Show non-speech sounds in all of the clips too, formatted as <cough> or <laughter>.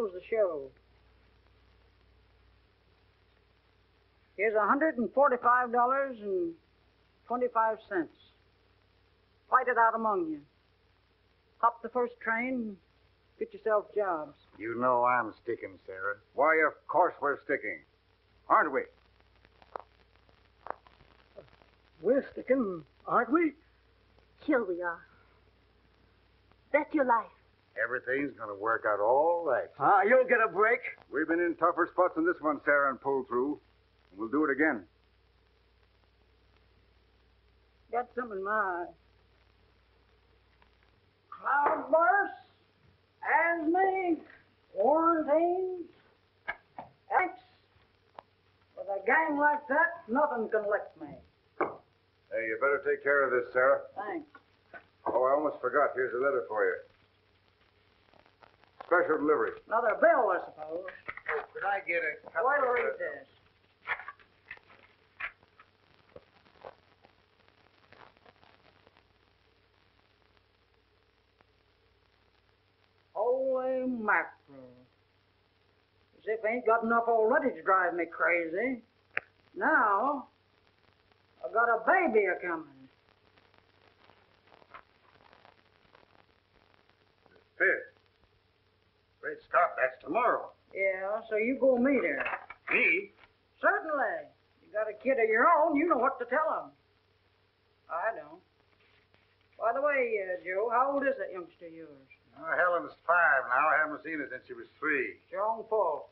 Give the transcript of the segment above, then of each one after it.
close the show. Here's a hundred and forty-five dollars and twenty-five cents. Fight it out among you. Hop the first train. Get yourself jobs. You know I'm sticking, Sarah. Why, of course we're sticking. Aren't we? We're sticking, aren't we? Sure we are. Bet your life. Everything's going to work out all right. Ah, you'll get a break. We've been in tougher spots than this one, Sarah, and pulled through. And We'll do it again. Got some in my eye. Cloudburst, Asme, Quarantines, X. With a gang like that, nothing can lick me. Hey, you better take care of this, Sarah. Thanks. Oh, I almost forgot. Here's a letter for you. Special delivery. Another bill, I suppose. Oh, could I get a couple Wait till of- read this. Holy mackerel. As if I ain't got enough already to drive me crazy. Now, I've got a baby a coming. Fifth. Great Scott, that's tomorrow. Yeah, so you go meet her. Me? Certainly. You got a kid of your own, you know what to tell him. I don't. By the way, uh, Joe, how old is that youngster of yours? Oh, Helen's five now. I haven't seen her since she was three. It's your own fault.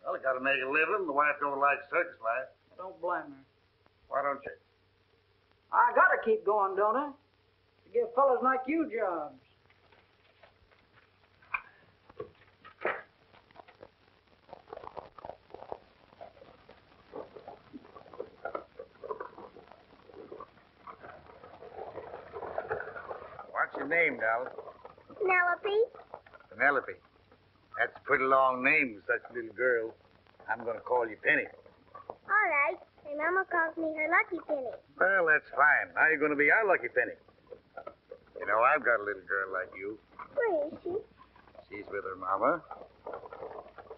Well, I got to make a living. The wife don't like circus life. I don't blame her. Why don't you? I gotta keep going, don't I? To give fellas like you jobs. What's your name, darling? Penelope? Penelope. That's a pretty long name for such a little girl. I'm going to call you Penny. All right. My mama calls me her lucky penny. Well, that's fine. Now you're going to be our lucky Penny. You know, I've got a little girl like you. Where is she? She's with her mama.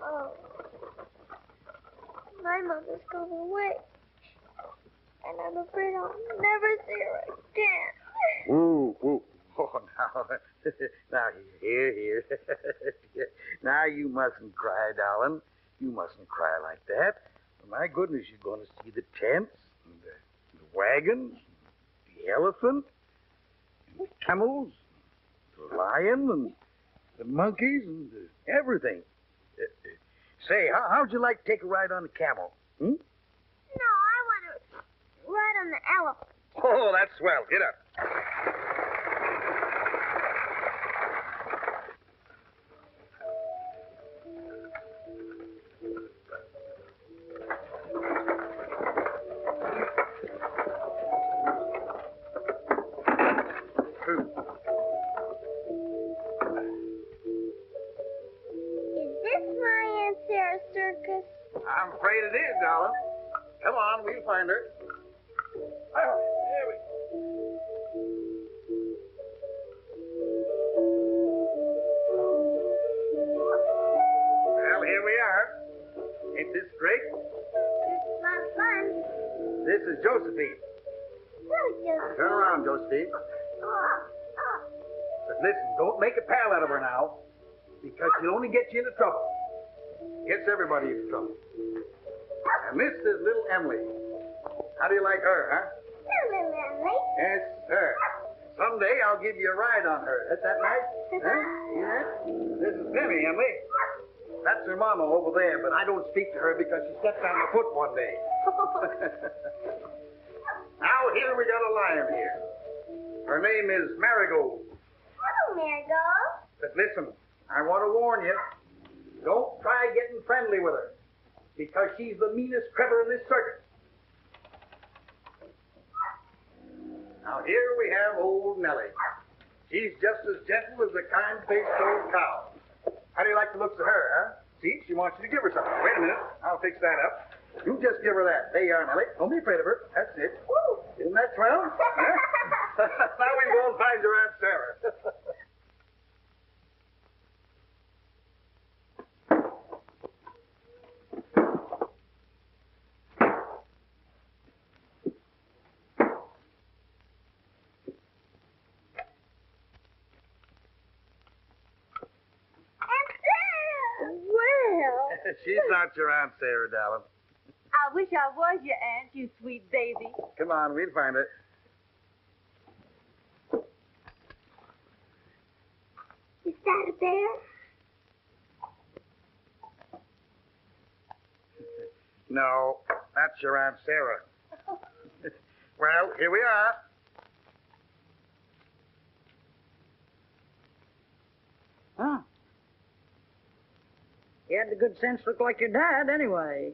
Oh. My mother's gone away. And I'm afraid I'll never see her again. Woo, woo. Oh, now, <laughs> now here, here, <laughs> now you mustn't cry, darling. You mustn't cry like that. My goodness, you're going to see the tents, and the, the wagons, the elephant, and the camels, the lion, and the monkeys, and the, everything. Uh, uh, say, how, how'd you like to take a ride on a camel? Hmm? No, I want to ride on the elephant. Oh, that's swell. Get up. Find her. Oh, there we Well, here we are. Ain't this great? It's a lot of fun. This is Josephine. Who's just... Turn around, Josephine. Oh, oh. But listen, don't make a pal out of her now, because she'll only get you into trouble. Gets everybody into trouble. And this is little Emily. How do you like her, huh? Yes, sir. Someday I'll give you a ride on her. Is that nice? Huh? Yeah? This is Penny, Emily. That's her mama over there, but I don't speak to her because she stepped on my foot one day. <laughs> now, here we got a lion here. Her name is Marigold. Hello, Marigold. But listen, I want to warn you. Don't try getting friendly with her. Because she's the meanest critter in this circus. Now here we have old Nellie. She's just as gentle as a kind-faced old cow. How do you like the looks of her, huh? See, she wants you to give her something. Wait a minute. I'll fix that up. You just give her that. There you are, Nellie. Don't be afraid of her. That's it. Woo! Isn't that swell? <laughs> <laughs> Now we and find your Aunt Sarah. <laughs> <laughs> She's not your Aunt Sarah, darling. I wish I was your aunt, you sweet baby. Come on, we'll find her. Is that a bear? No, that's your Aunt Sarah. <laughs> well, here we are. Huh? You had the good sense to look like your dad, anyway.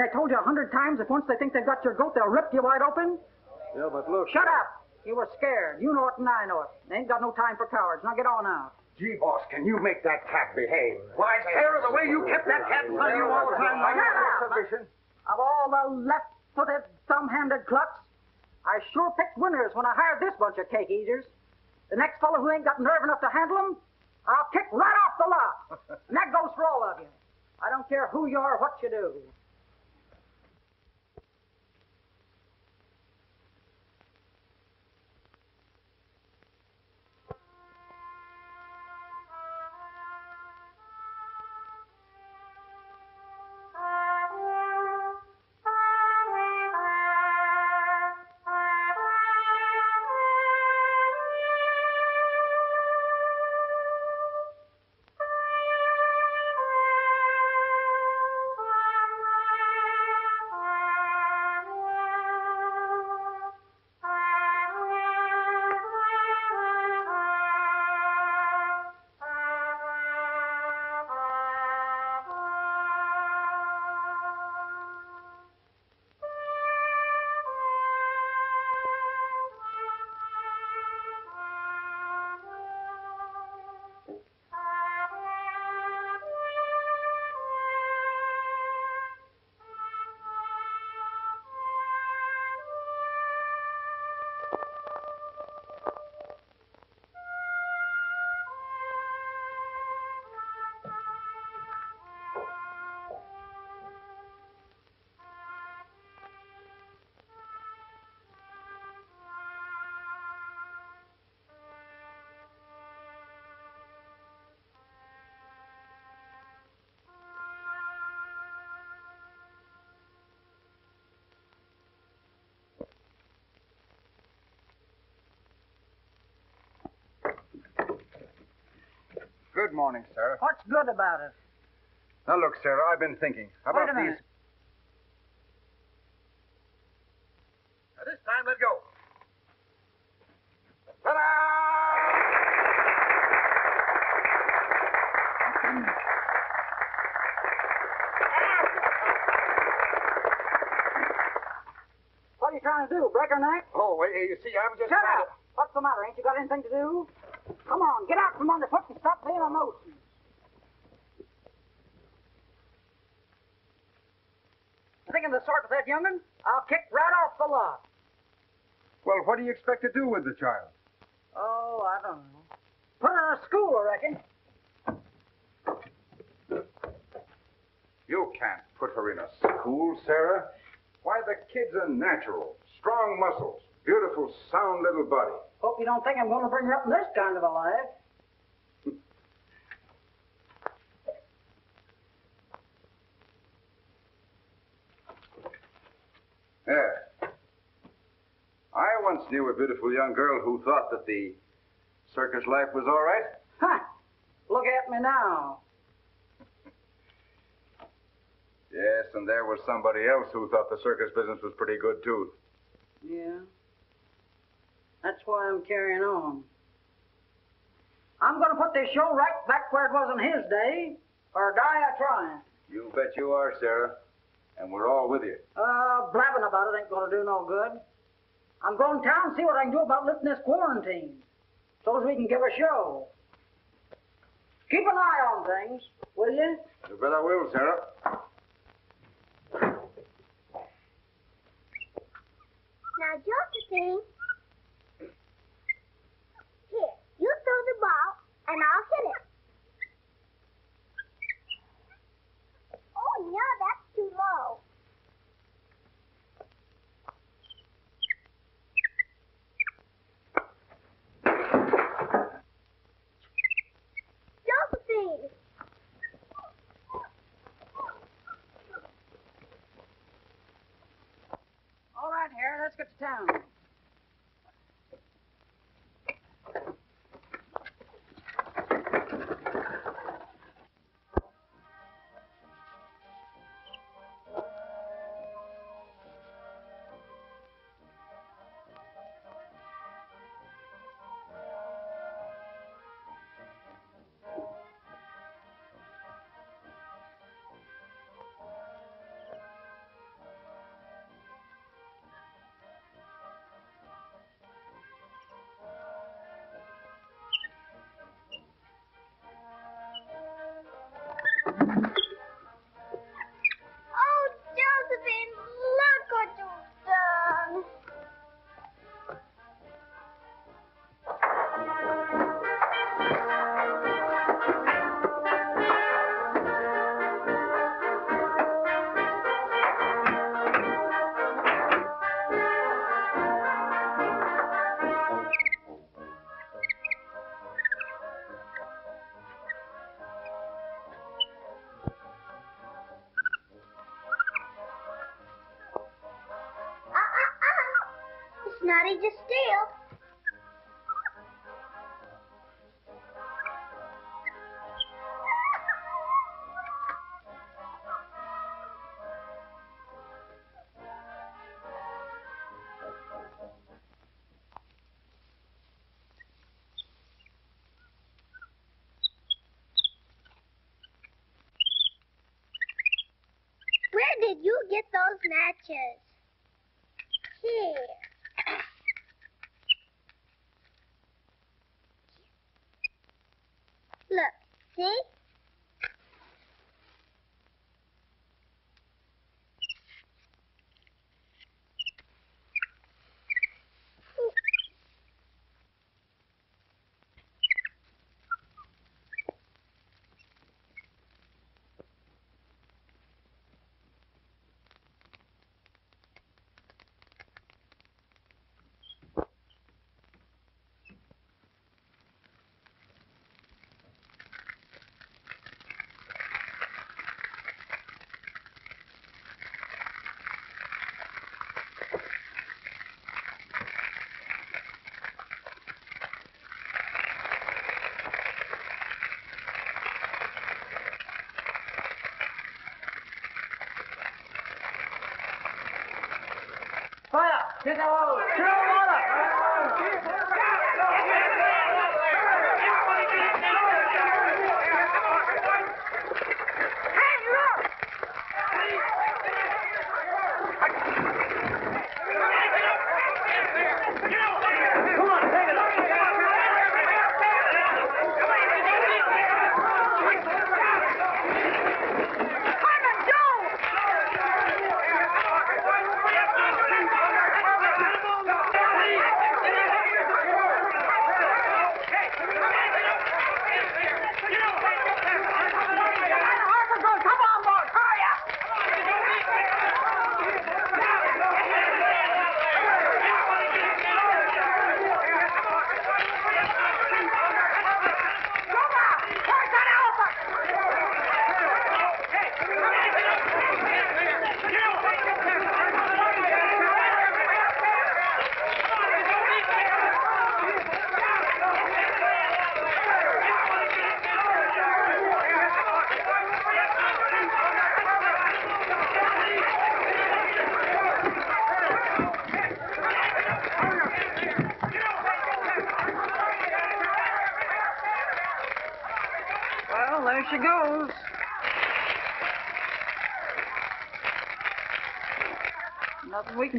And I told you a hundred times if once they think they've got your goat, they'll rip you wide open. Yeah, but look. Shut up! You were scared. You know it and I know it. They ain't got no time for cowards. Now get on out. Gee, boss, can you make that cat behave? Why, Sarah, the way you kept that cat in front of you all the time. Shut up! Of all the left-footed, thumb-handed clucks, I sure picked winners when I hired this bunch of cake eaters. The next fellow who ain't got nerve enough to handle 'em, I'll kick right off the lot. <laughs> and that goes for all of you. I don't care who you are or what you do. Good morning, Sarah. What's good about it? Now, look, Sarah, I've been thinking. How Wait about a these? minute. Now, this time, let go. What are you trying to do? Break her neck? Oh, wait, you see, I was just Shut up! What's the matter? Ain't you got anything to do? Come on, get out from underfoot and stop being a nuisance. Thinking the sort of that young'un? I'll kick right off the lot. Well, what do you expect to do with the child? Oh, I don't know. Put her in a school, I reckon. You can't put her in a school, Sarah. Why, the kid's a natural. Strong muscles, beautiful, sound little body. Hope you don't think I'm going to bring her up in this kind of a life. There. I once knew a beautiful young girl who thought that the circus life was all right. Ha! Look at me now. Yes, and there was somebody else who thought the circus business was pretty good, too. Yeah. That's why I'm carrying on. I'm going to put this show right back where it was in his day, or die a trying. You bet you are, Sarah. And we're all with you. Uh, blabbing about it ain't going to do no good. I'm going to town and see what I can do about lifting this quarantine, so as we can give a show. Keep an eye on things, will you? You bet I will, Sarah. Now, Josephine. Here, you throw the ball, and I'll hit it. Oh, no, that's too low. Josephine! All right, Harry, let's get to town. Easy still. Where did you get those matches? Here. Look, Come on, come on.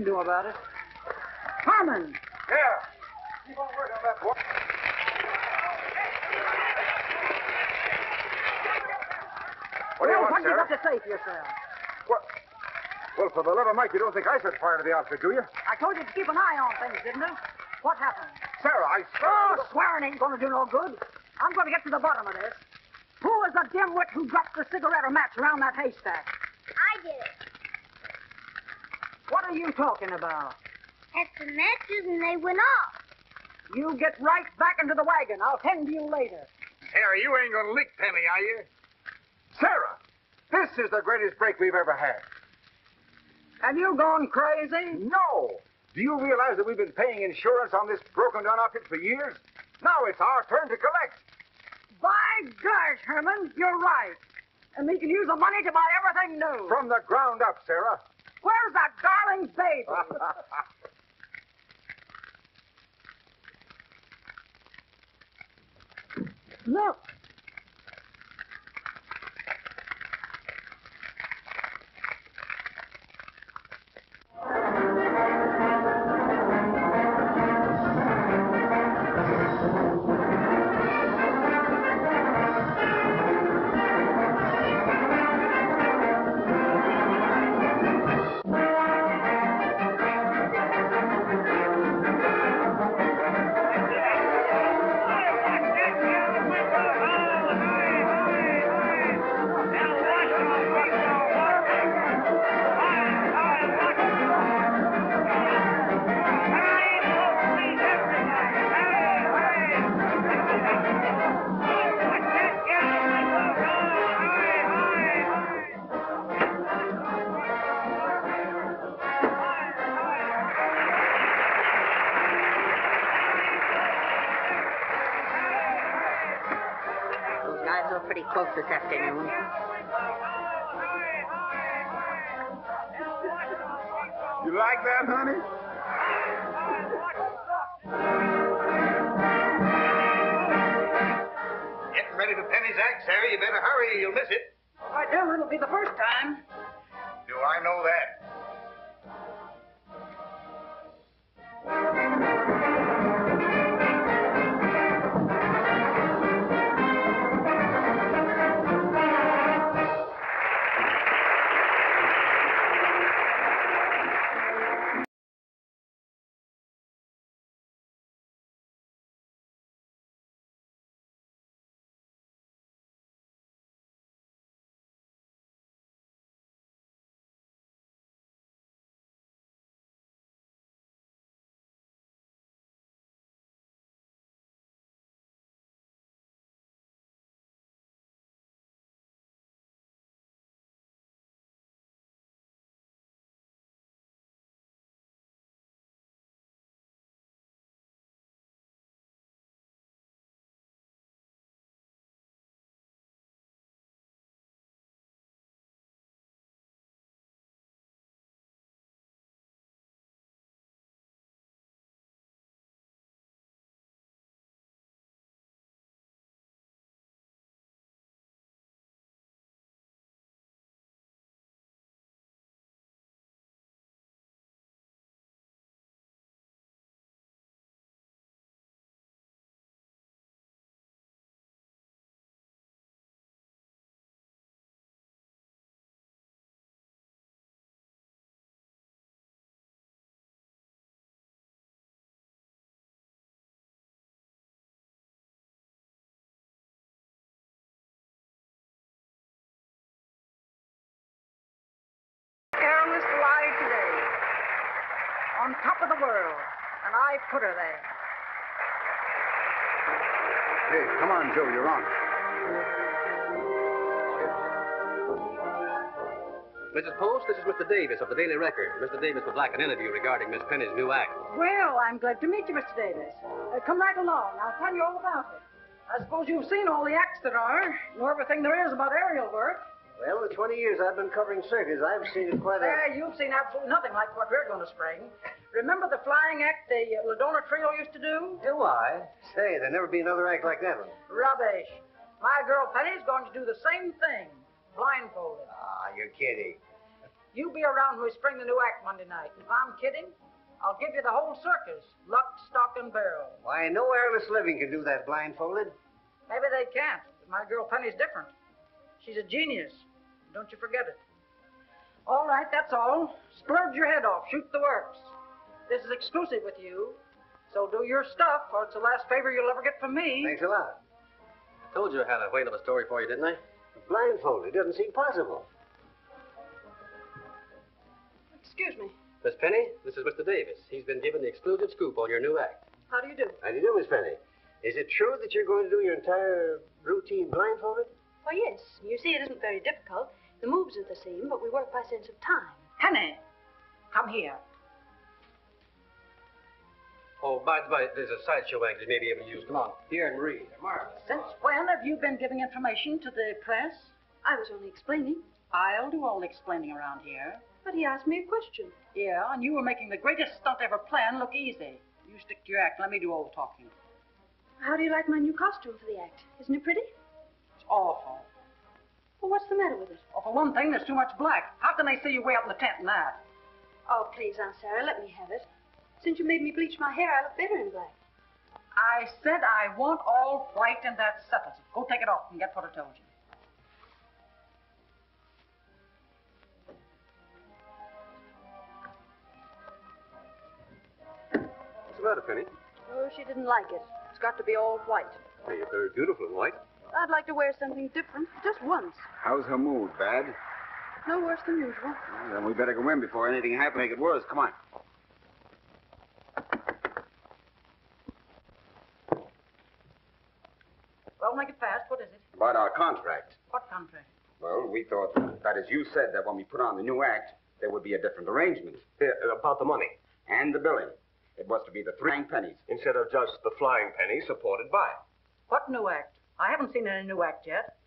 Can do about it. Harmon! Yeah. Keep on working on that, boy. What do you well, want, what have you Sarah? got to say for yourself? What? Well, for the love of Mike, you don't think I set fire to the outfit, do you? I told you to keep an eye on things, didn't I? What happened? Sarah, I swear. Oh, swear. swearing ain't going to do no good. I'm going to get to the bottom of this. Who is the dimwit who dropped the cigarette or match around that haystack? I did it. What are you talking about? Had the matches and they went off. You get right back into the wagon. I'll tend to you later. Harry, you ain't gonna lick Penny, are you? Sarah, this is the greatest break we've ever had. Have you gone crazy? No. Do you realize that we've been paying insurance on this broken down outfit for years? Now it's our turn to collect. By gosh, Herman, you're right. And we can use the money to buy everything new. From the ground up, Sarah. Where's that darling baby? <laughs> Look. On top of the world. And I put her there. Hey, come on, Joe. You're on. Mrs. Post, this is Mr. Davis of the Daily Record. Mr. Davis would like an interview regarding Miss Penny's new act. Well, I'm glad to meet you, Mr. Davis. Uh, come right along. I'll tell you all about it. I suppose you've seen all the acts there are, know everything there is about aerial work. Well, the 20 years I've been covering circus, I've seen it quite a... There, you've seen absolutely nothing like what we're going to spring. Remember the flying act the uh, Ladona Trio used to do? Do I? Say, there'll never be another act like that one. Rubbish. My girl Penny's going to do the same thing, blindfolded. Ah, you're kidding. You be around when we spring the new act Monday night. If I'm kidding, I'll give you the whole circus, luck, stock, and barrel. Why, no aerialist living can do that blindfolded. Maybe they can't, my girl Penny's different. She's a genius. Don't you forget it. All right, that's all. Splurge your head off. Shoot the works. This is exclusive with you. So do your stuff, or it's the last favor you'll ever get from me. Thanks a lot. I told you I had a whale of a story for you, didn't I? Blindfolded It doesn't seem possible. Excuse me. Miss Penny, this is Mr. Davis. He's been given the exclusive scoop on your new act. How do you do? How do you do, Miss Penny? Is it true that you're going to do your entire routine blindfolded? Why, yes. You see, it isn't very difficult. The moves are the same, but we work by sense of time. Penny, come here. Oh, by the way, there's a sideshow act that may be able to use. Come on. Here and read. They're marvelous. Since when have you been giving information to the press? I was only explaining, I'll do all the explaining around here. but he asked me a question. Yeah, and you were making the greatest stunt ever planned look easy. You stick to your act. Let me do all the talking. How do you like my new costume for the act? Isn't it pretty? It's awful. Well, what's the matter with it? Well, for one thing, there's too much black. How can they see you way up in the tent in that? Oh, please, Aunt Sarah, let me have it. Since you made me bleach my hair, I look better in black. I said I want all white, and that settles it. Go take it off and get what I told you. What's the matter, Penny? Oh, she didn't like it. It's got to be all white. Hey, you're very beautiful in white. I'd like to wear something different, just once. How's her mood, bad? No worse than usual. Well, then we better go in before anything happens. Make it worse. Come on. Well, make it fast. What is it? About our contract. What contract? Well, we thought that as you said that when we put on the new act, there would be a different arrangement. about the money. And the billing. It was to be the three pennies. Instead of just the flying penny supported by. What new act? I haven't seen any new act yet.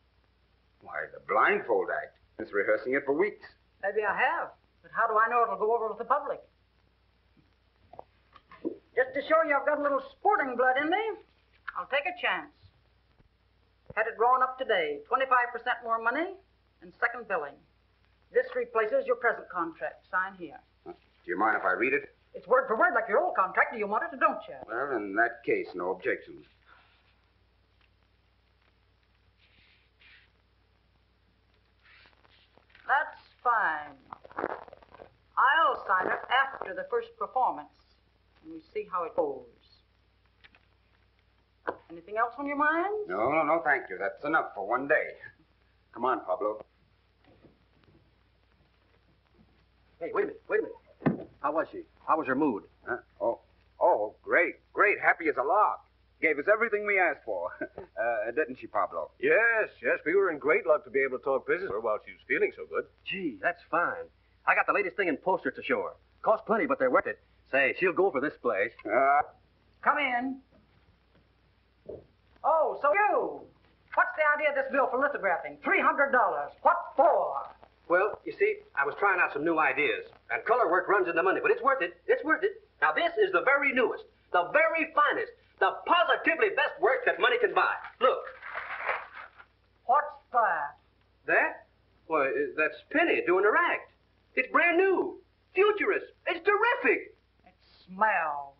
Why, the blindfold act. Been rehearsing it for weeks. Maybe I have, but how do I know it'll go over with the public? Just to show you I've got a little sporting blood in me, I'll take a chance. Had it drawn up today. 25% more money and second billing. This replaces your present contract. Sign here. Do you mind if I read it? It's word for word like your old contract. Do you want it or don't you? Well, in that case, no objections. That's fine. I'll sign it after the first performance. And we see how it goes. Anything else on your mind? No, no, no, thank you. That's enough for one day. Come on, Pablo. Hey, wait a minute. Wait a minute. How was she? How was her mood? Huh? Oh, oh, great, great. Happy as a lark. Gave us everything we asked for. <laughs> uh, didn't she, Pablo? Yes, yes, we were in great luck to be able to talk business with her while she was feeling so good. Gee, that's fine. I got the latest thing in posters to show her. Cost plenty, but they're worth it. Say, she'll go for this place. Uh, Come in. Oh, so you. What's the idea of this bill for lithographing? $300. What for? Well, you see, I was trying out some new ideas, and color work runs into money, but it's worth it. It's worth it. Now, this is the very newest, the very finest, the positively best work that money can buy. Look, What's that? that? Why, uh, that's Penny doing her act. It's brand new, futurist. It's terrific. It smells.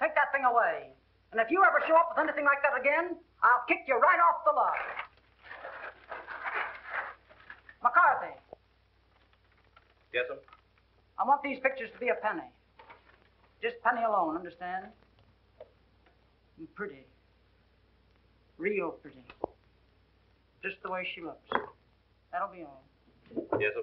Take that thing away. And if you ever show up with anything like that again, I'll kick you right off the lot. McCarthy, Yes, sir. I want these pictures to be a penny. Just penny alone, understand? Pretty. Real pretty. Just the way she looks. That'll be all. Yes, sir.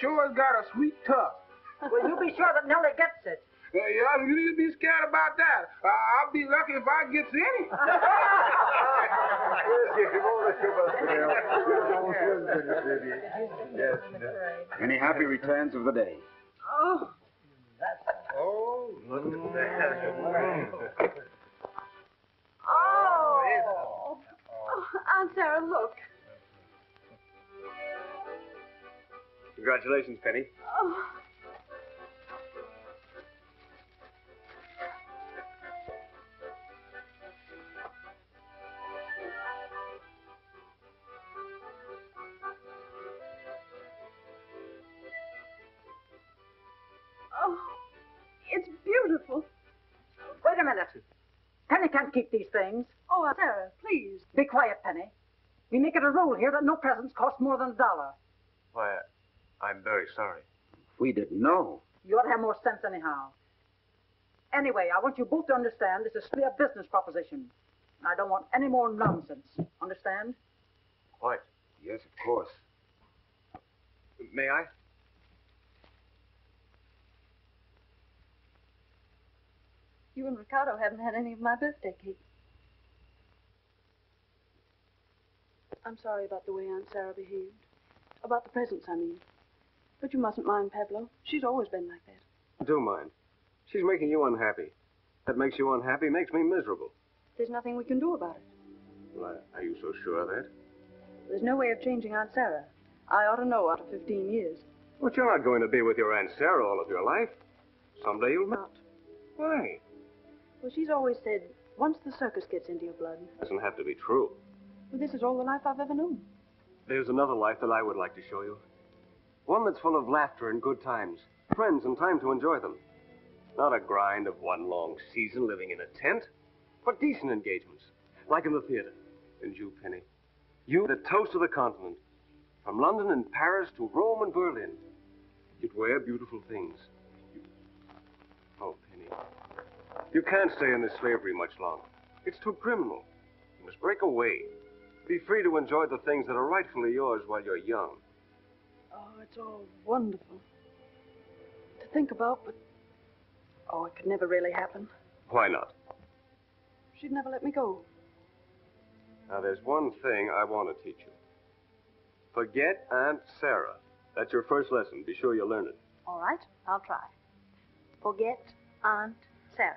Sure has got a sweet tusk. Well, you be sure that Nellie gets it. Uh, yeah, you need to be scared about that. Uh, I'll be lucky if I gets any. <laughs> Yes. Any happy returns of the day? oh, Oh, look at that. oh. oh. Aunt Sarah, look. Congratulations, Penny. Oh. Oh, it's beautiful. Wait a minute. Penny can't keep these things. Oh, Aunt Sarah, please. Be quiet, Penny. We make it a rule here that no presents cost more than a dollar. Why, I'm very sorry. We didn't know. You ought to have more sense anyhow. Anyway, I want you both to understand this is strictly a business proposition. And I don't want any more nonsense. Understand? Quite. Yes, of course. May I? You and Ricardo haven't had any of my birthday cake. I'm sorry about the way Aunt Sarah behaved. About the presents, I mean. But you mustn't mind Pablo. She's always been like that. Do mind. She's making you unhappy. That makes you unhappy makes me miserable. There's nothing we can do about it. Well, are you so sure of that? There's no way of changing Aunt Sarah. I ought to know after 15 years. But you're not going to be with your Aunt Sarah all of your life. Someday you'll Not. Why? Well, she's always said, once the circus gets into your blood, Doesn't have to be true. well, this is all the life I've ever known. There's another life that I would like to show you. One that's full of laughter and good times, friends and time to enjoy them. Not a grind of one long season living in a tent, but decent engagements, like in the theater. And you, Penny, you, the toast of the continent, from London and Paris to Rome and Berlin. You'd wear beautiful things. You... Oh, Penny, you can't stay in this slavery much longer. It's too criminal. You must break away. Be free to enjoy the things that are rightfully yours while you're young. Oh, it's all wonderful to think about, but oh, it could never really happen. Why not? She'd never let me go. Now, there's one thing I want to teach you. Forget Aunt Sarah. That's your first lesson. Be sure you learn it. All right, I'll try. Forget Aunt Sarah.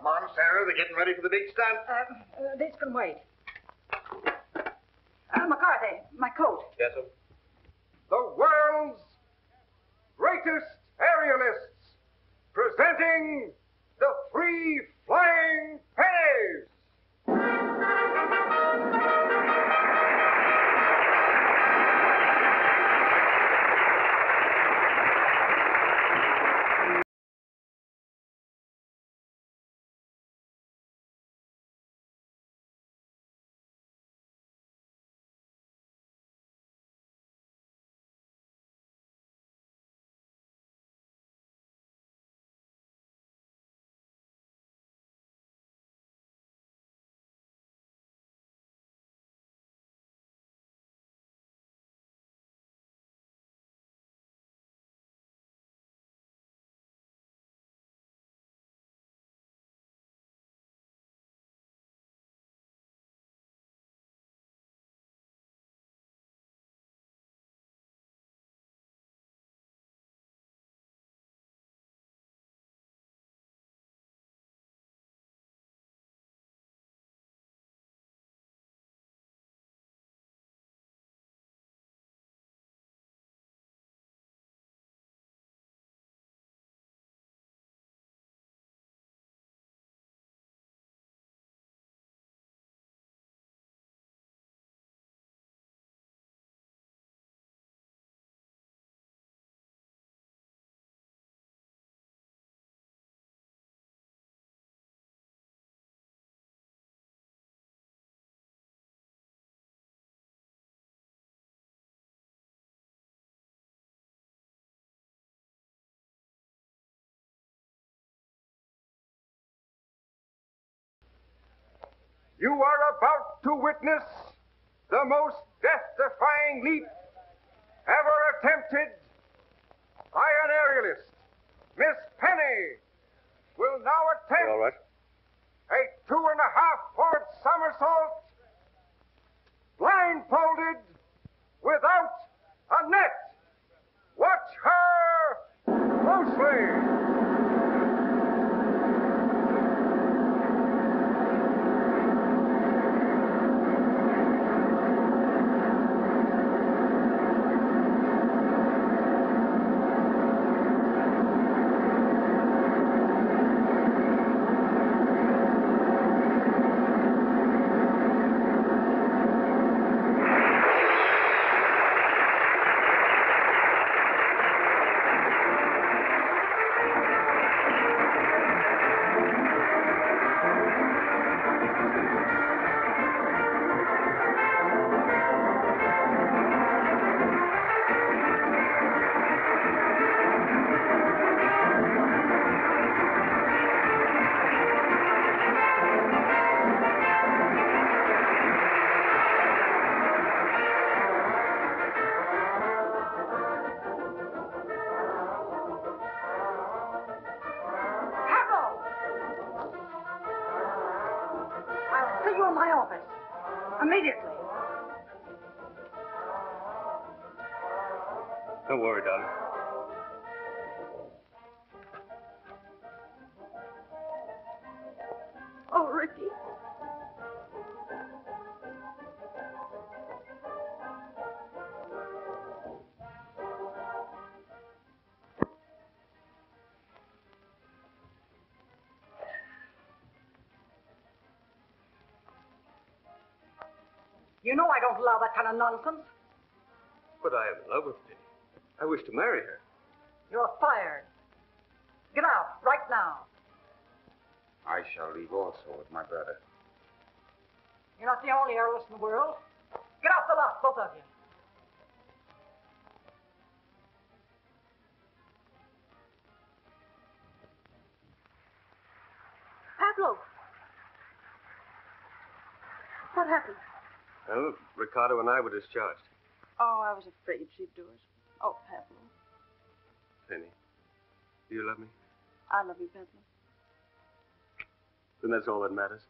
Come on, Sarah. They're getting ready for the big stunt. Uh, uh, this can wait. Uh, McCarthy, my coat. Yes, sir. The world's greatest aerialists presenting the free flying pennies. You are about to witness the most death-defying leap ever attempted by an aerialist. Miss Penny will now attempt All right. a two and a half forward somersault, blindfolded, without a net. Watch her closely. You know I don't allow that kind of nonsense. But I am in love with Penny. I wish to marry her. You're fired. Get out right now. I shall leave also with my brother. You're not the only aerialist in the world. Get off the lot, both of you. Pablo. What happened? Well, Ricardo and I were discharged. Oh, I was afraid she'd do it. Oh, Pablo. Penny, do you love me? I love you, Pablo. Then that's all that matters.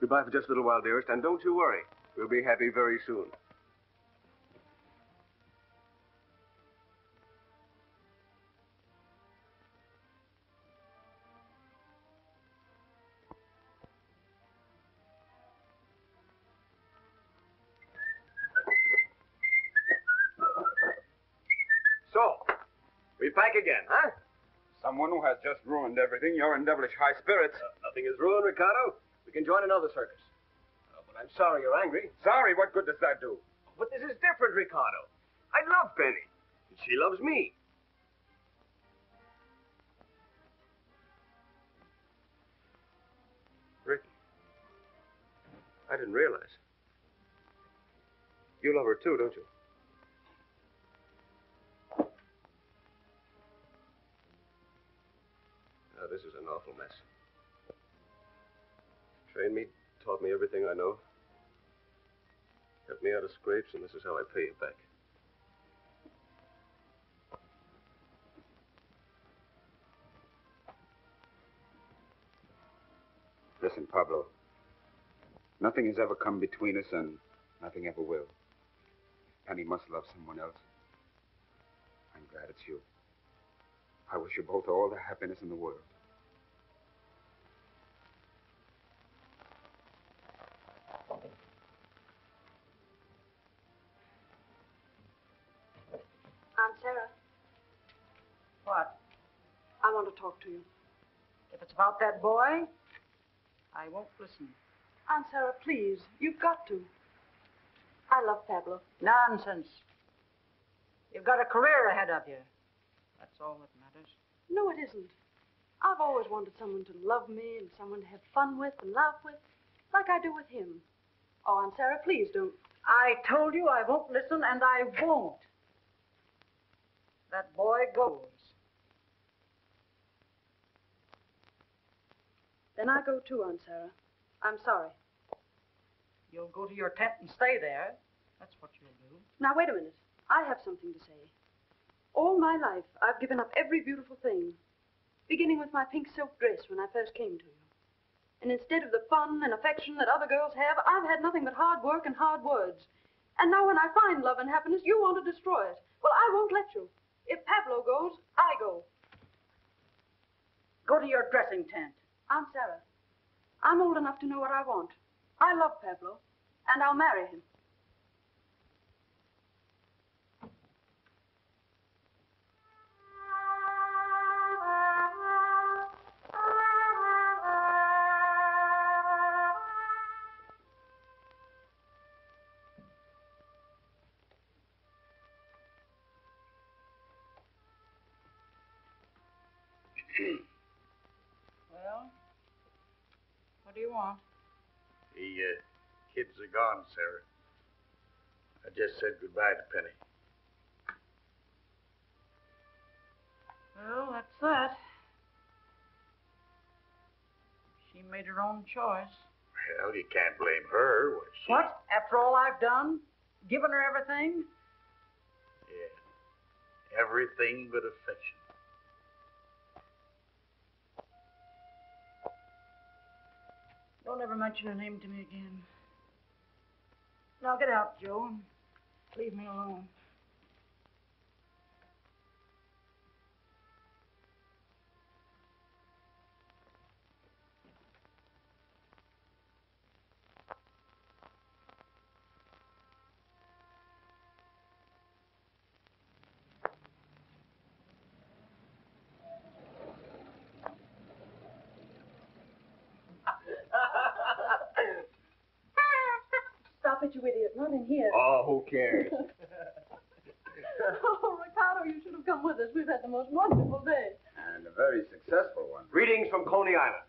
Goodbye for just a little while, dearest, and don't you worry. We'll be happy very soon. Who has just ruined everything. You're in devilish high spirits. Nothing is ruined, Ricardo. We can join another circus. Uh, but I'm sorry you're angry. Sorry, what good does that do? But this is different, Ricardo. I love Penny. And she loves me. Ricky, I didn't realize. You love her too, don't you? This is an awful mess. Trained me, taught me everything I know. Kept me out of scrapes, and this is how I pay you back. Listen, Pablo. Nothing has ever come between us, and nothing ever will. Penny must love someone else. I'm glad it's you. I wish you both all the happiness in the world. Want to talk to you. If it's about that boy, I won't listen. Aunt Sarah, please, you've got to. I love Pablo. Nonsense. You've got a career ahead of you. That's all that matters. No, it isn't. I've always wanted someone to love me and someone to have fun with and laugh with, like I do with him. Oh, Aunt Sarah, please don't. I told you I won't listen, and I won't. That boy goes. Then I go too, Aunt Sarah. I'm sorry. You'll go to your tent and stay there. That's what you'll do. Now, wait a minute. I have something to say. All my life, I've given up every beautiful thing, beginning with my pink silk dress when I first came to you. And instead of the fun and affection that other girls have, I've had nothing but hard work and hard words. And now when I find love and happiness, you want to destroy it. Well, I won't let you. If Pablo goes, I go. Go to your dressing tent. I'm Sarah. I'm old enough to know what I want. I love Pablo, and I'll marry him. Gone, Sarah. I just said goodbye to Penny. Well, that's that. She made her own choice. Well, you can't blame her. What? She... What? After all I've done? Given her everything? Yeah. Everything but affection. Don't ever mention her name to me again. Now get out, Joe, and leave me alone. Stop it, you idiot. Not in here. Oh, who cares? oh, Ricardo, you should have come with us. We've had the most wonderful day. And a very successful one. Greetings from Coney Island.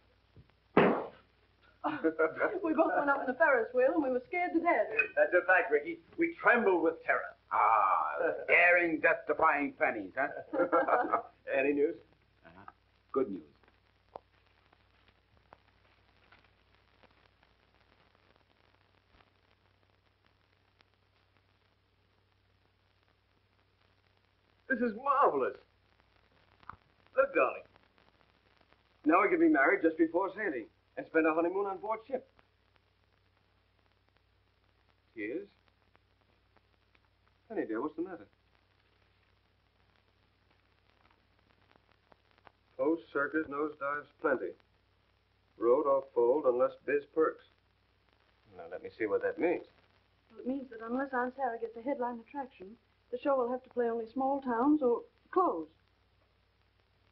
<laughs> we both went up in the Ferris wheel and we were scared to death. That's a fact, Ricky. We trembled with terror. Ah, <laughs> daring, death-defying pennies, huh? <laughs> Any news? Good news. This is marvelous. Look, darling. Now we can be married just before sailing and spend our honeymoon on board ship. Tears? Penny, dear, what's the matter? Post circus nosedives plenty. Road off fold unless biz perks. Now let me see what that means. Well, it means that unless Aunt Sarah gets a headline attraction, the show will have to play only small towns or close.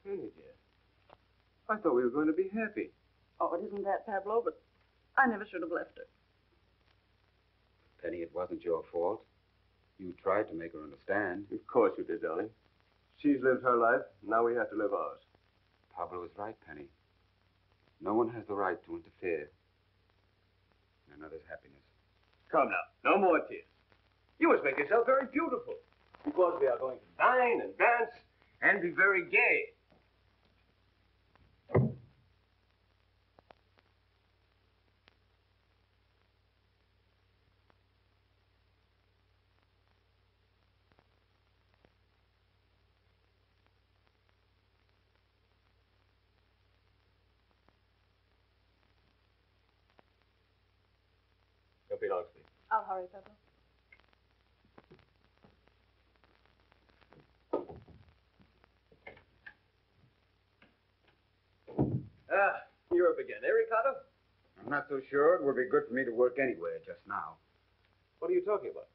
Penny, dear. I thought we were going to be happy. Oh, it isn't that, Pablo, but I never should have left her. Penny, it wasn't your fault. You tried to make her understand. Of course you did, darling. She's lived her life. Now we have to live ours. Pablo is right, Penny. No one has the right to interfere in another's happiness. Come now, no more tears. You must make yourself very beautiful because we are going to dine and dance and be very gay. Don't be. I'll hurry, Pablo. Ah, you're up again, eh, Ricardo? I'm not so sure it would be good for me to work anywhere just now. What are you talking about?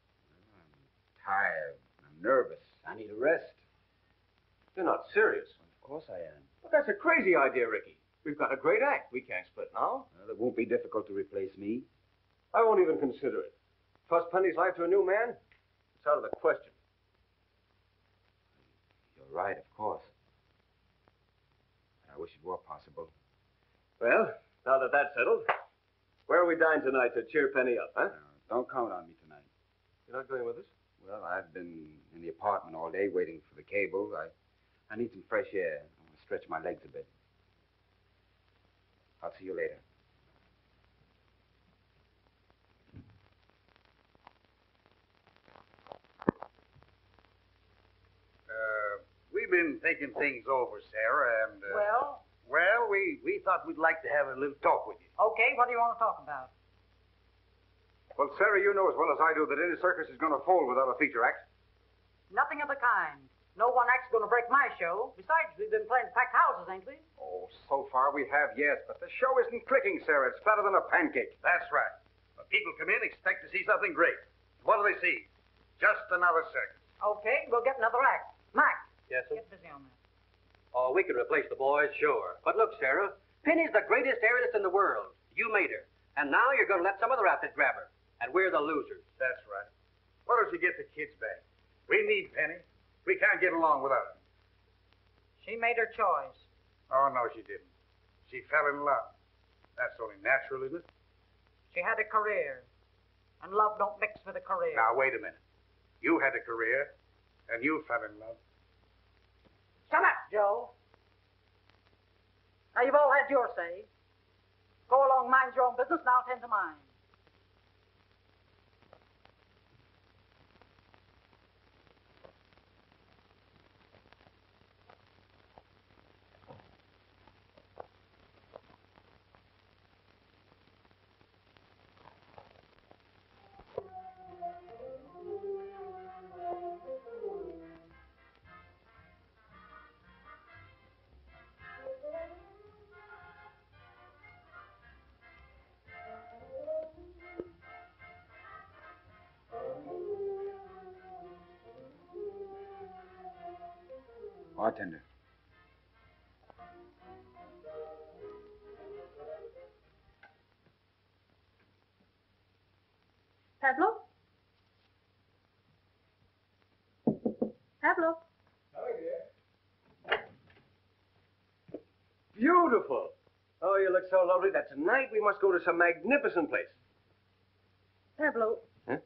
I'm tired. I'm nervous. I need a rest. You're not serious. Of course I am. Well, that's a crazy idea, Ricky. We've got a great act. We can't split now. Well, it won't be difficult to replace me. I won't even consider it. Trust Penny's life to a new man? It's out of the question. You're right, of course. I wish it were possible. Well, now that that's settled, where are we dine tonight to cheer Penny up, huh? Now, don't count on me tonight. You're not going with us? Well, I've been in the apartment all day waiting for the cable. I, I need some fresh air. I want to stretch my legs a bit. I'll see you later. Been thinking things over, Sarah, and. Uh, Well, Well, we, we thought we'd like to have a little talk with you. okay, what do you want to talk about? Well, Sarah, you know as well as I do that any circus is going to fold without a feature act. Nothing of the kind. No one act's going to break my show. Besides, we've been playing packed houses, ain't we? Oh, so far we have, yes, but the show isn't clicking, Sarah. It's flatter than a pancake. That's right. When people come in, expect to see something great. What do they see? Just another circus. Okay, we'll get another act. Mac, Yes, sir. get busy on that. Oh, we can replace the boys, sure. But look, Sarah, Penny's the greatest aerialist in the world. You made her. And now you're going to let some other outfit grab her. And we're the losers. That's right. Why don't you get the kids back? We need Penny. We can't get along without her. She made her choice. Oh, no, she didn't. She fell in love. That's only natural, isn't it? She had a career. And love don't mix with a career. Now, wait a minute. You had a career, and you fell in love. Up, Joe. Now, you've all had your say. Go along, mind your own business, and I'll tend to mine. Bartender. Pablo? Pablo? Beautiful. Oh, you look so lovely that tonight we must go to some magnificent place. Pablo. Huh?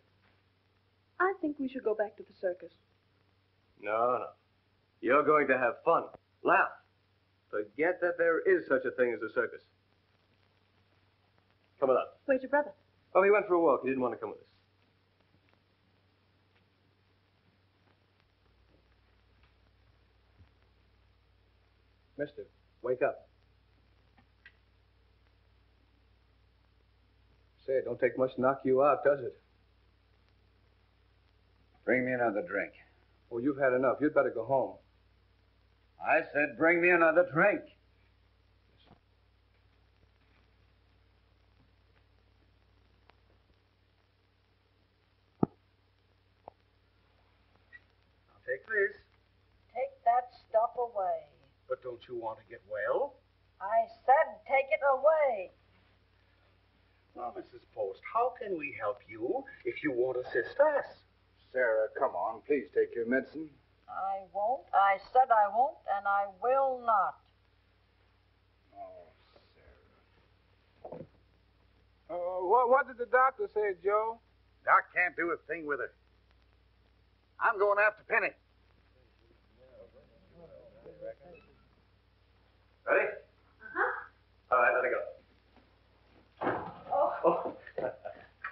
I think we should go back to the circus. No, no. You're going to have fun. Laugh. Forget that there is such a thing as a circus. Come along. Where's your brother? Oh, he went for a walk. He didn't want to come with us. Mister, wake up. Say, it don't take much to knock you out, does it? Bring me another drink. Oh, you've had enough. You'd better go home. I said bring me another drink. Now, take this. Take that stuff away. But don't you want to get well? I said take it away. Now, Mrs. Post, how can we help you if you won't assist us? Sarah, come on. Please take your medicine. I won't. I said I won't, and I will not. Oh, Sarah. Uh, what, what did the doctor say, Joe? Doc can't do a thing with her. I'm going after Penny. Ready? Uh-huh. All right, let it go. Oh, <laughs> Oh,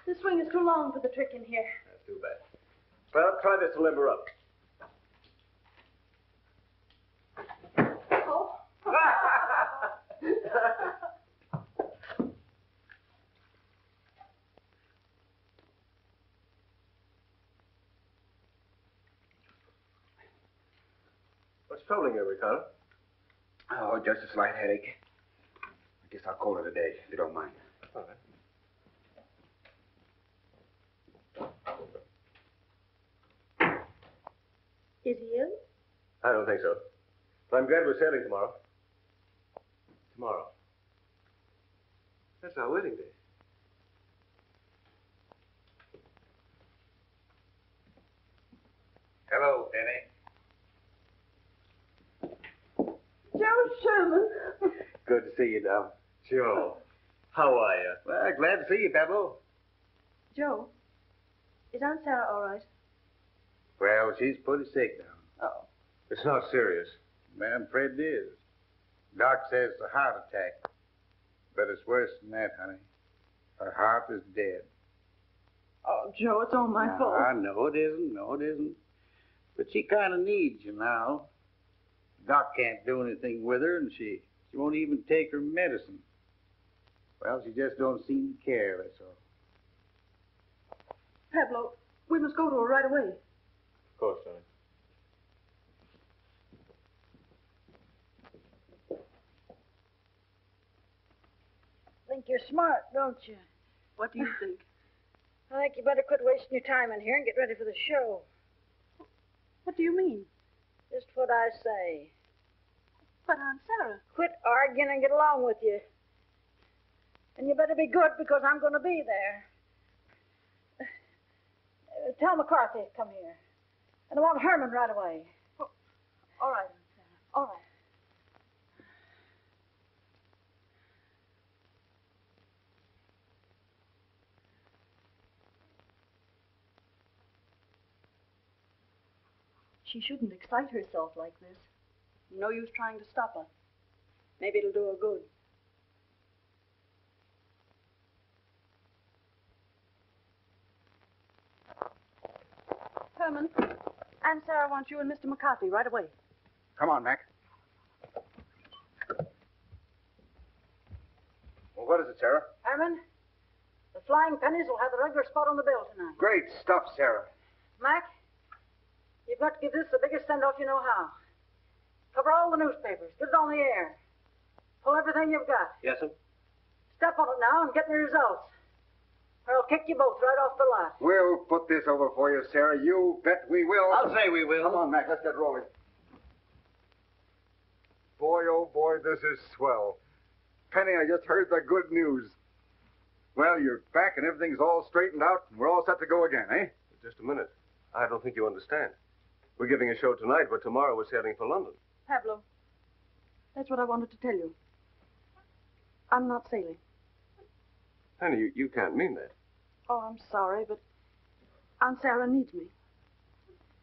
the swing is too long for the trick in here. that's too bad. Well, try this to limber up. Oh. What's troubling you, Ricardo? Oh, just a slight headache. I guess I'll call it a day, if you don't mind. All right. Is he ill? I don't think so. But I'm glad we're sailing tomorrow. Tomorrow. That's our wedding day. Hello, Penny. Joe Sherman. Good to see you, Dom. Joe. How are you? Well, glad to see you, Pablo. Joe, is Aunt Sarah all right? Well, she's pretty sick now. Oh. It's not serious. Man, I'm afraid it is. Doc says it's a heart attack. But it's worse than that, honey. Her heart is dead. Oh, Joe, it's all my Now, fault. I know it isn't. No, it isn't. But she kind of needs you now. Doc can't do anything with her, and she, she won't even take her medicine. Well, she just don't seem to care, that's all. Pablo, we must go to her right away. Of course, Sonny. Think you're smart, don't you? What do you think? <laughs> I think you better quit wasting your time in here and get ready for the show. What do you mean? Just what I say. But Aunt Sarah. Quit arguing and get along with you. And you better be good because I'm going to be there. Uh, <sighs> tell McCarthy to come here. And I want Herman right away. All right, Aunt Sarah. All right. She shouldn't excite herself like this. No use trying to stop her. Maybe it'll do her good. Herman, Aunt Sarah wants you and Mr. McCarthy right away. Come on, Mac. Well, what is it, Sarah? Herman, the Flying Pennies will have the regular spot on the bill tonight. Great stuff, Sarah. Mac, you've got to give this the biggest send off you know how. Cover all the newspapers. Get it on the air. Pull everything you've got. Yes, sir? Step on it now and get the results. Or I'll kick you both right off the lot. We'll put this over for you, Sarah. You bet we will. I'll say we will. Come on, Mac. Let's get rolling. Boy, oh boy, this is swell. Penny, I just heard the good news. Well, you're back and everything's all straightened out, and we're all set to go again, eh? Just a minute. I don't think you understand. We're giving a show tonight, but tomorrow we're sailing for London. Pablo, that's what I wanted to tell you. I'm not sailing. Honey, you, you can't mean that. Oh, I'm sorry, but Aunt Sarah needs me.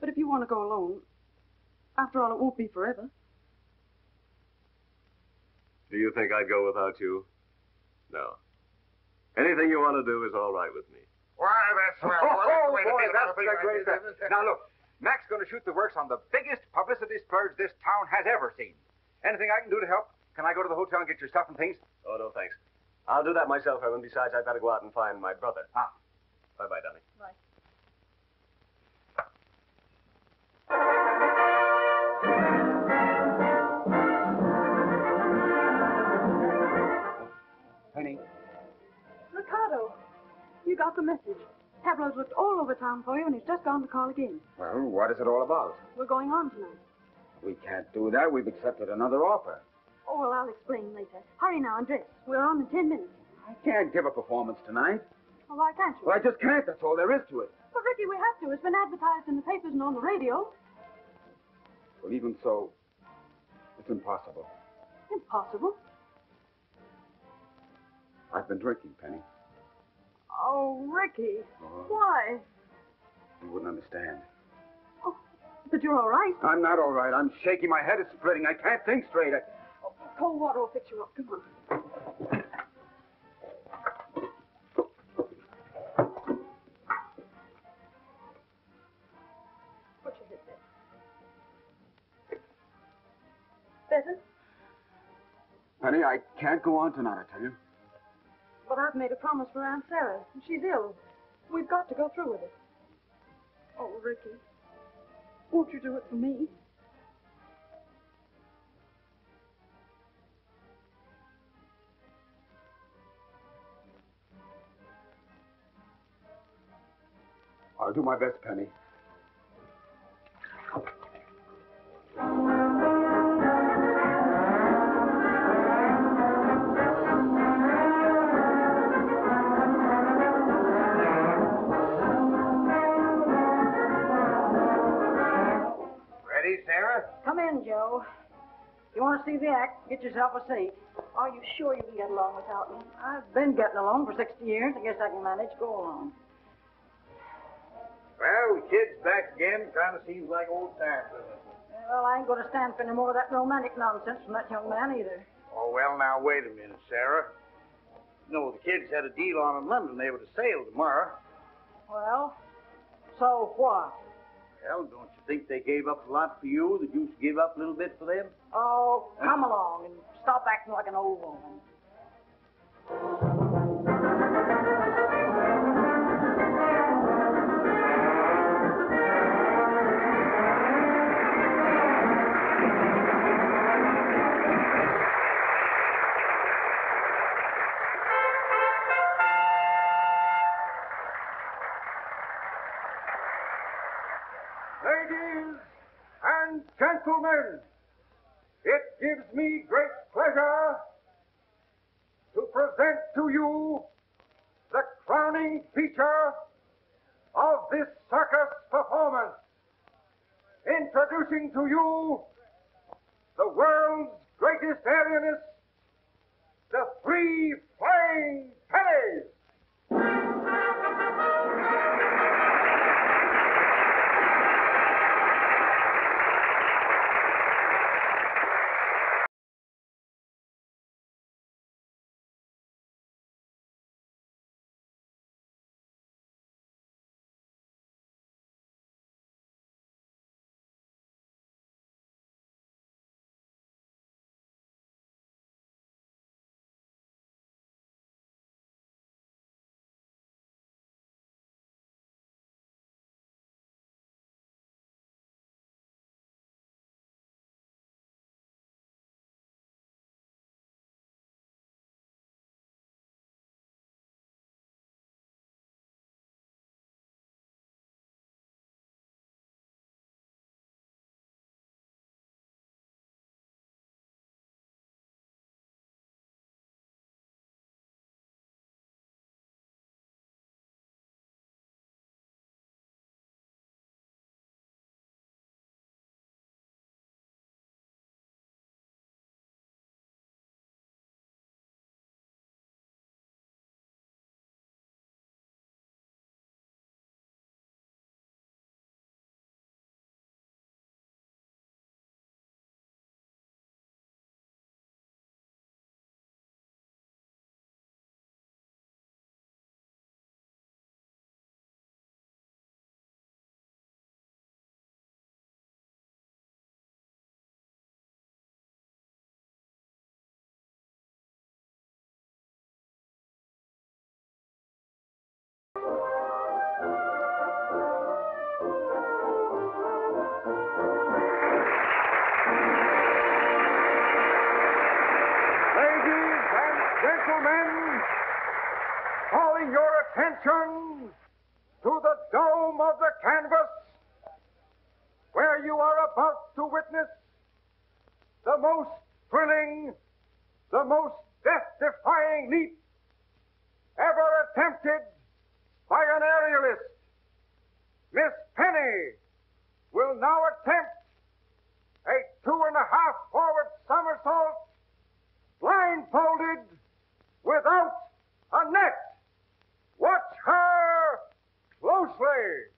But if you want to go alone, after all, it won't be forever. Do you think I'd go without you? No. Anything you want to do is all right with me. Why, that's <laughs> Oh, swell. Well, oh, wait a boy, that's I'll the right great there. Now, look, Mac's going to shoot the works on the biggest publicity splurge this town has ever seen. Anything I can do to help? Can I go to the hotel and get your stuff and things? Oh, no, thanks. I'll do that myself, Herman. Besides, I've got to go out and find my brother. Ah. Bye-bye, darling. Bye. Penny. Ricardo, you got the message. Pablo's looked all over town for you, and he's just gone to call again. Well, what is it all about? We're going on tonight. We can't do that. We've accepted another offer. Oh, well, I'll explain later. Hurry now and dress. We're on in ten minutes. I can't give a performance tonight. Well, why can't you? Well, I just can't. That's all there is to it. But, Ricky, we have to. It's been advertised in the papers and on the radio. Well, even so, it's impossible. Impossible. I've been drinking, Penny. Oh, Ricky. Oh. Why? You wouldn't understand. Oh, but you're all right. I'm not all right. I'm shaky. My head is splitting. I can't think straight. I... Oh, cold water will fix you up. Come on. Put your head there. Better? Penny, I can't go on tonight, I tell you. But I've made a promise for Aunt Sarah. And she's ill. We've got to go through with it. Oh, Ricky. Won't you do it for me? I'll do my best, Penny. Come in, Joe. You want to see the act? Get yourself a seat. Are you sure you can get along without me? I've been getting along for 60 years. I guess I can manage. Go along. Well, the kid's back again. Kind of seems like old times. doesn't it? Well, I ain't going to stand for any more of that romantic nonsense from that young man either. Oh, well, now, wait a minute, Sarah. No, the kids had a deal on in London. They were to sail tomorrow. Well, so what? Well, don't you think they gave up a lot for you that you should give up a little bit for them? Oh, come along and stop acting like an old woman. Introducing gentlemen, calling your attention to the dome of the canvas where you are about to witness the most thrilling, the most death-defying leap ever attempted by an aerialist. Miss Penny will now attempt a two and a half forward somersault blindfolded without a net. Watch her closely.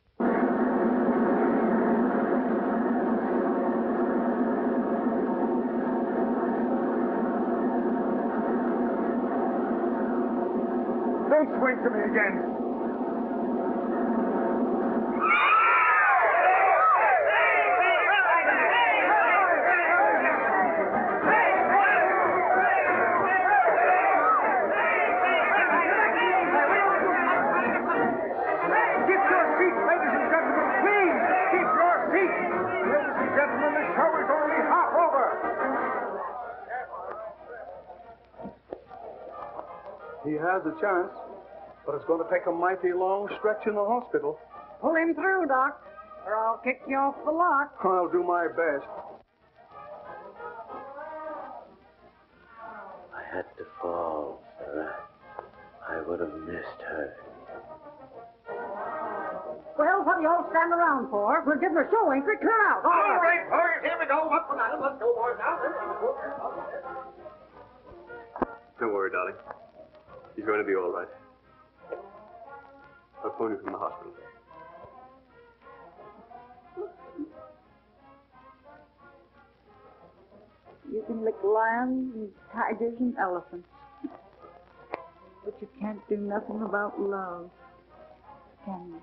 Don't swing to me again. Chance, but it's going to take a mighty long stretch in the hospital. Pull him through, Doc, or I'll kick you off the lot. I'll do my best. I had to fall, sir. I would have missed her. Well, what are you all standing around for? We're giving a show, ain't we? Clear out. All right, boys, here we go. Up and at 'em. Let's go, boys, now. Don't worry, darling. He's going to be all right. I'll phone you from the hospital. You can lick lions and tigers and elephants. But you can't do nothing about love, can you?